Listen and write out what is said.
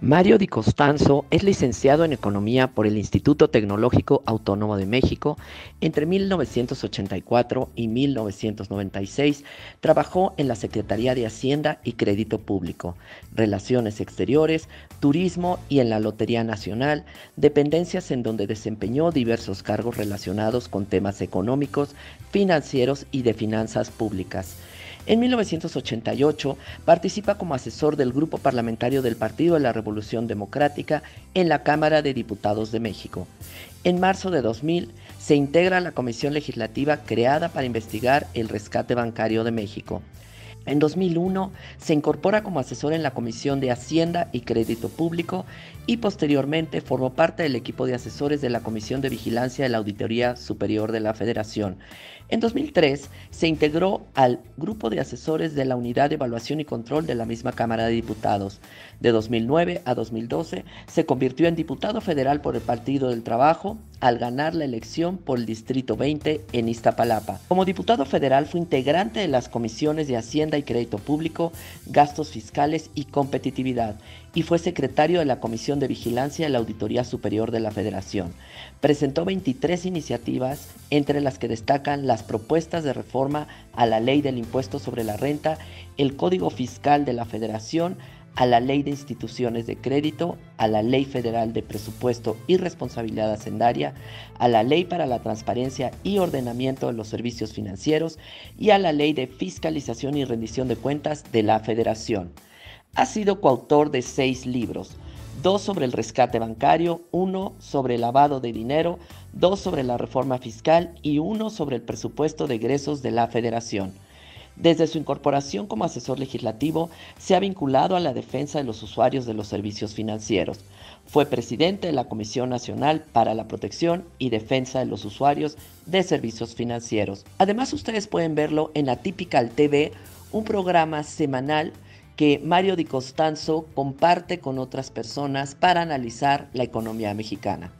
Mario Di Costanzo es licenciado en Economía por el Instituto Tecnológico Autónomo de México. Entre 1984 y 1996 trabajó en la Secretaría de Hacienda y Crédito Público, Relaciones Exteriores, Turismo y en la Lotería Nacional, dependencias en donde desempeñó diversos cargos relacionados con temas económicos, financieros y de finanzas públicas. En 1988 participa como asesor del grupo parlamentario del Partido de la Revolución Democrática en la Cámara de Diputados de México. En marzo de 2000 se integra a la comisión legislativa creada para investigar el rescate bancario de México. En 2001 se incorpora como asesor en la Comisión de Hacienda y Crédito Público y posteriormente formó parte del equipo de asesores de la Comisión de Vigilancia de la Auditoría Superior de la Federación. En 2003 se integró al grupo de asesores de la Unidad de Evaluación y Control de la misma Cámara de Diputados. De 2009 a 2012 se convirtió en diputado federal por el Partido del Trabajo al ganar la elección por el Distrito 20 en Iztapalapa. Como diputado federal fue integrante de las comisiones de Hacienda y Crédito Público, Gastos Fiscales y Competitividad y fue secretario de la Comisión de Vigilancia de la Auditoría Superior de la Federación. Presentó 23 iniciativas, entre las que destacan las propuestas de reforma a la Ley del Impuesto sobre la Renta, el Código Fiscal de la Federación, a la Ley de Instituciones de Crédito, a la Ley Federal de Presupuesto y Responsabilidad Hacendaria, a la Ley para la Transparencia y Ordenamiento de los Servicios Financieros y a la Ley de Fiscalización y Rendición de Cuentas de la Federación. Ha sido coautor de seis libros, dos sobre el rescate bancario, uno sobre el lavado de dinero, dos sobre la reforma fiscal y uno sobre el presupuesto de egresos de la Federación. Desde su incorporación como asesor legislativo, se ha vinculado a la defensa de los usuarios de los servicios financieros. Fue presidente de la Comisión Nacional para la Protección y Defensa de los Usuarios de Servicios Financieros. Además, ustedes pueden verlo en Atypical TV, un programa semanal que Mario Di Costanzo comparte con otras personas para analizar la economía mexicana.